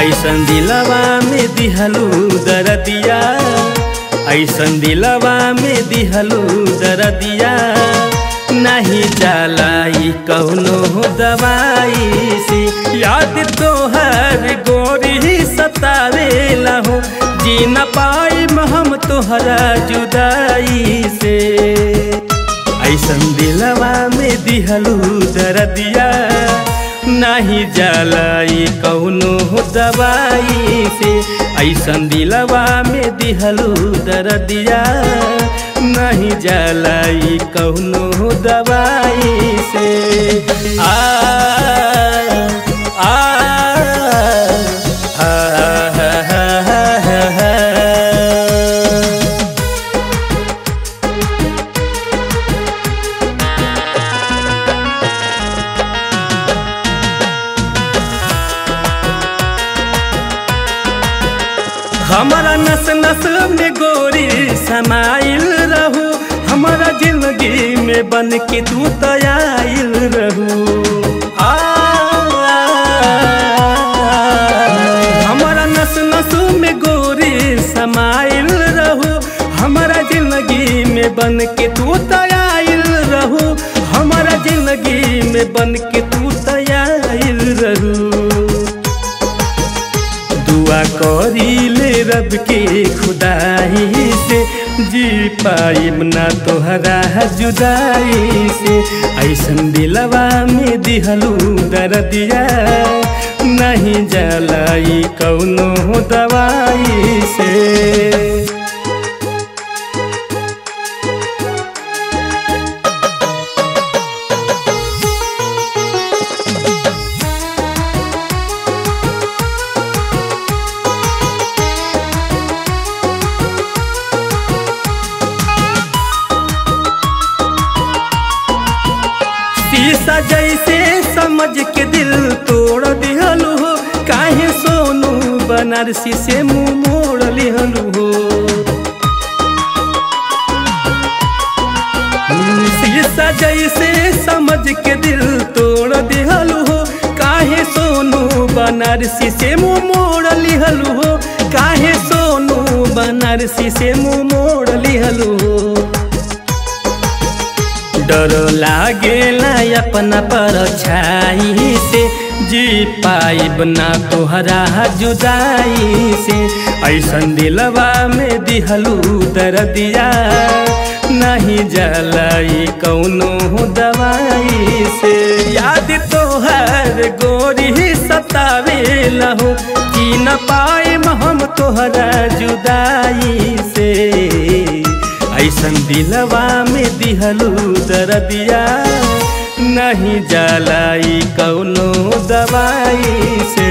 ऐसन दिलवा में दिहलू दरदिया, ऐसन दिलवा में दिहलू दरदिया। नहीं चलाई कौनो दवाई से, याद तोहर गोरी सतावेला हो जी न पाई हम तोहरा जुदाई से। ऐसन दिलवा में दिहलू दरदिया नहीं जलाई कौनो दवाई से। ऐसन दिलवा में दिहलू दरदिया। नहीं जलाई कौनो दवाई से। आ हमारा नस नस में गोरी समाइल रहू हमारा ज़िंदगी में बन के तू तयाइल रहू हमारा नस नस में गोरी समाइल रहू हमारा ज़िंदगी में बन के तू तयाइल रहू हमारा ज़िंदगी में बन के तू तयाइल रहू करी ले रब के खुदाई से, जी पाइब ना तोहरा जुदाई से। ऐसन दिलवा में दिहलू दर दिया, नहीं जलाई कौनो दवाई से। शीशा जैसे समझ के दिल तोड़ हो। काहे सोनू बनारसी से मुँह मोड़ लिहलू हो। शीशा जैसे समझ के दिल तोड़ दिहलू हो। काहे सोनू बनारसी से मुँह मोड़ लिहलू हो। काहे सोनू बनारसी से मुँह मोड़ लिहलू डर लागेला अपना पर छाई से। जी पाइब ना तोहरा जुदाई से। ऐसन दिलवा में दिहलू दरदिया। नहीं जलाई कौनो दवाई से। याद तोहर गोरी सतावेला हो कि न पाए हम तोहरा जुदाई से। ऐसन दिलवा में दिहलू दरदिया। नहीं जलाई कौनो दवाई से।